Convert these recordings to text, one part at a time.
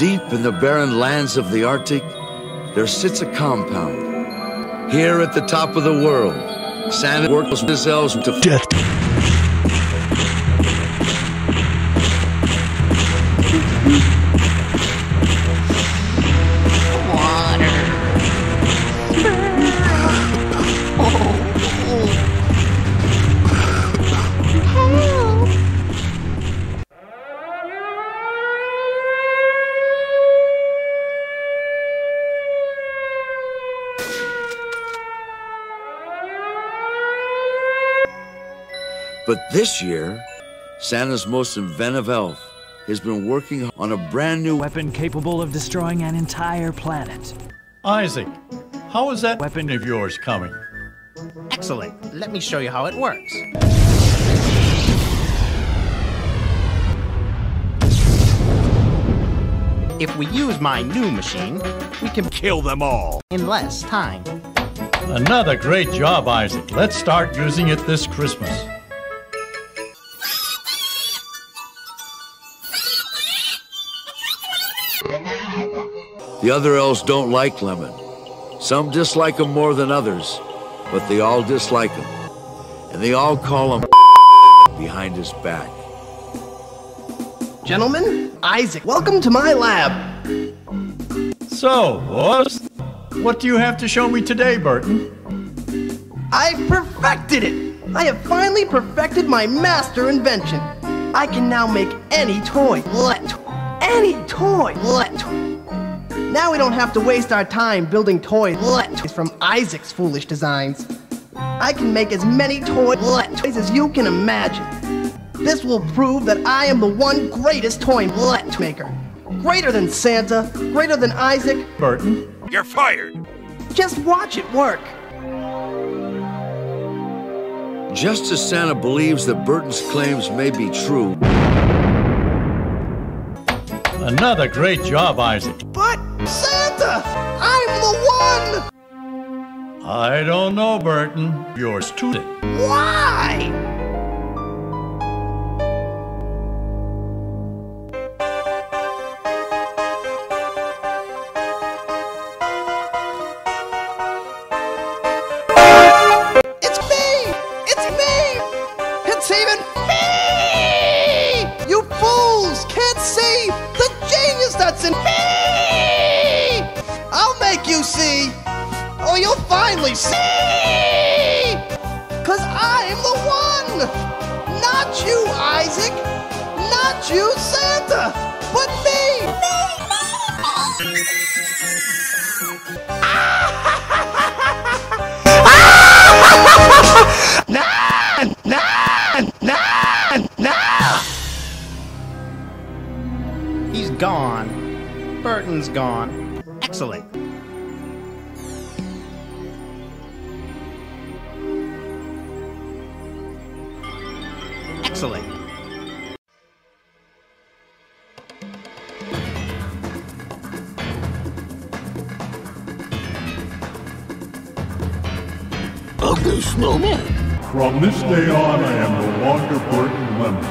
Deep in the barren lands of the Arctic, there sits a compound. Here at the top of the world, Santa works his elves to death. But this year, Santa's most inventive elf has been working on a brand new Weapon capable of destroying an entire planet. Isaac, how is that weapon of yours coming? Excellent. Let me show you how it works. If we use my new machine, we can Kill them all. in less time. Another great job, Isaac. Let's start using it this Christmas. The other elves don't like Lemon. Some dislike him more than others, but they all dislike him. And they all call him behind his back. Gentlemen, Isaac, welcome to my lab. So, boss, what do you have to show me today, Burton? I've perfected it! I have finally perfected my master invention. I can now make any toy. Let any toy. Let Now we don't have to waste our time building toys. Let from Isaac's foolish designs. I can make as many toy toys as you can imagine. This will prove that I am the one greatest toy let maker. Greater than Santa, greater than Isaac. Burton? You're fired. Just watch it work. Just as Santa believes that Burton's claims may be true, Another great job, Isaac. But Santa, I'm the one. I don't know, Burton. Yours too. Why? Finally see! Cause I'm the one! Not you, Isaac! Not you, Santa! But me! Nah! Nah! Nah! Nah! He's gone. Burton's gone. Excellent. Excellent. From this day on, I am no longer Burton Lemon.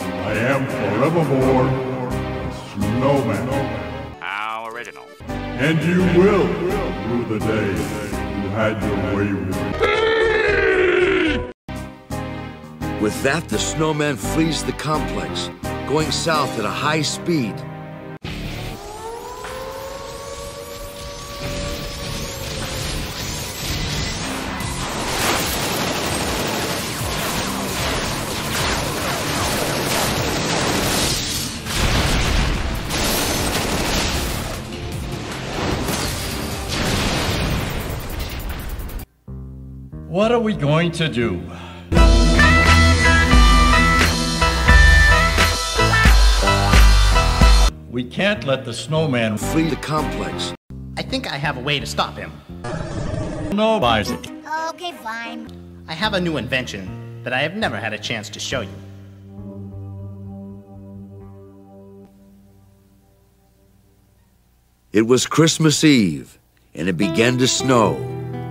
I am forevermore a snowman. How original. And you will through the day you had your way with me. With that, the snowman flees the complex, going south at a high speed. What are we going to do? We can't let the snowman Flee the complex. I think I have a way to stop him. know, Isaac. Okay, fine. I have a new invention that I have never had a chance to show you. It was Christmas Eve, and it began to snow.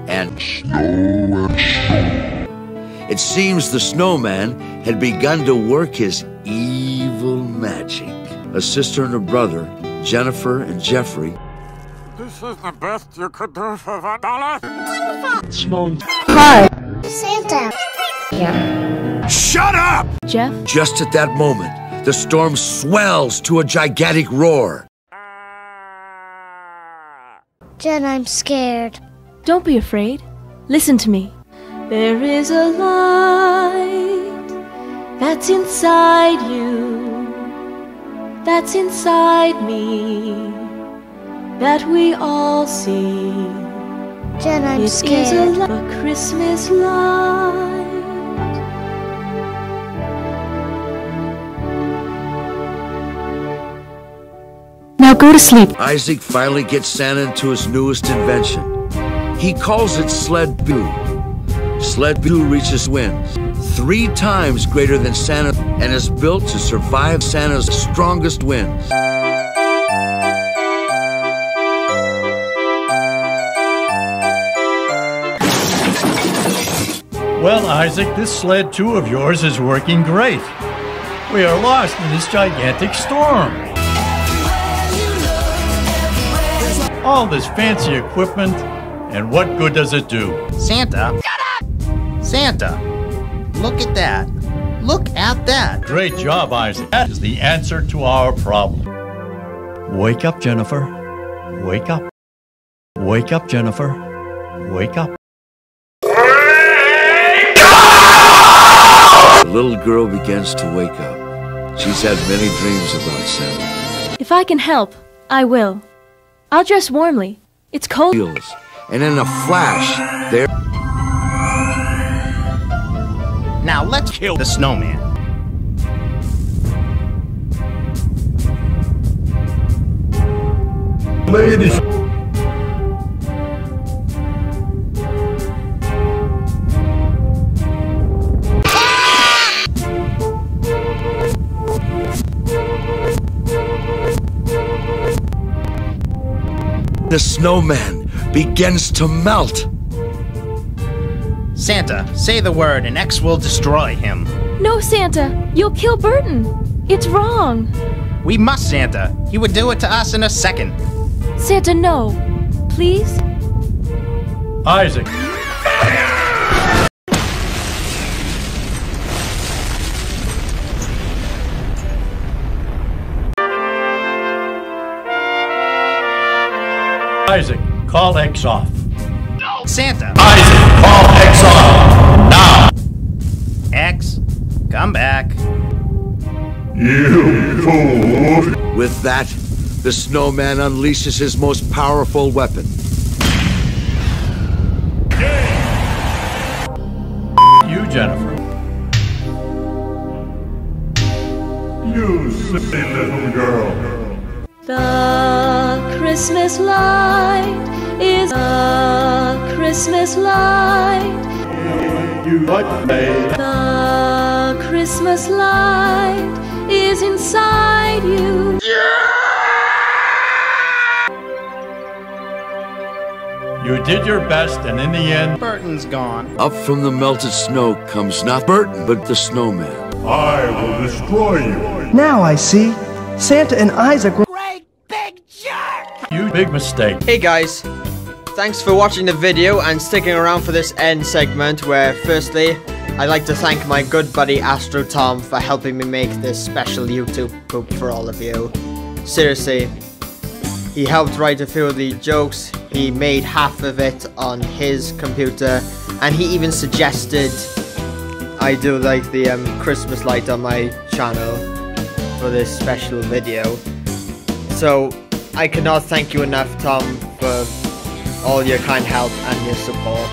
And snow and snow. It seems the snowman had begun to work his evil magic. A sister and a brother Jennifer, and Jeffrey This is the best you could do for one dollar. Santa. Yeah. Shut up! Jeff? Just at that moment, the storm swells to a gigantic roar. Jen, I'm scared. Don't be afraid. Listen to me. There is a light that's inside you, that's inside me, that we all see. Jen, I'm It is a, scared. li- a Christmas light. Now go to sleep. Isaac finally gets Santa into his newest invention. He calls it Sled Boo. Sled Boo reaches winds three times greater than Santa and is built to survive Santa's strongest winds. Well, Isaac, this sled two of yours is working great. We are lost in this gigantic storm. All this fancy equipment, and what good does it do? Santa? Santa, look at that. Look at that. Great job, Isaac. That is the answer to our problem. Wake up, Jennifer. Wake up. Wake up, Jennifer. Wake up. The little girl begins to wake up. She's had many dreams about Santa. If I can help, I will. I'll dress warmly. It's cold. Feels, and in a flash, there. Now let's kill the snowman. Ladies. The snowman begins to melt. Santa, say the word and X will destroy him. No, Santa, you'll kill Burton. It's wrong. We must, Santa. He would do it to us in a second. Santa, no. Please? Isaac. Isaac, call X off. No. Santa, Isaac, call X off now. X, come back. You fool. With that, the snowman unleashes his most powerful weapon. You, Jennifer. You silly little girl. The Christmas light is a Christmas light. You like me. The Christmas light is inside you. You did your best, and in the end, Burton's gone. Up from the melted snow comes not Burton, but the snowman. I will destroy you. Now I see. Santa and Isaac were Great big jerk! you big mistake. Hey guys, thanks for watching the video and sticking around for this end segment where firstly, I'd like to thank my good buddy Astro Tom for helping me make this special YouTube poop for all of you. Seriously, he helped write a few of the jokes, he made half of it on his computer, and he even suggested I do like the um, Christmas light on my channel for this special video. So, I cannot thank you enough, Tom, for all your kind help and your support.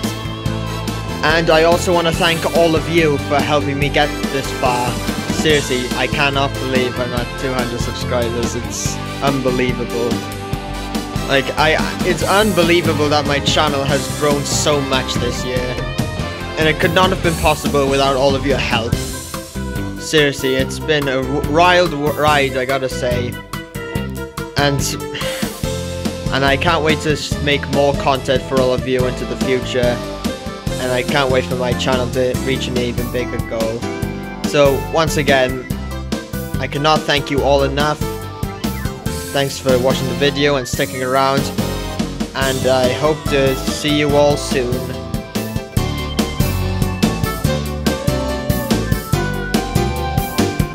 And I also want to thank all of you for helping me get this far. Seriously, I cannot believe I'm at 200 subscribers. It's unbelievable. Like, I, it's unbelievable that my channel has grown so much this year. And it could not have been possible without all of your help. Seriously, it's been a wild ride, I gotta say. And and I can't wait to make more content for all of you into the future. And I can't wait for my channel to reach an even bigger goal. So once again, I cannot thank you all enough. Thanks for watching the video and sticking around. And I hope to see you all soon.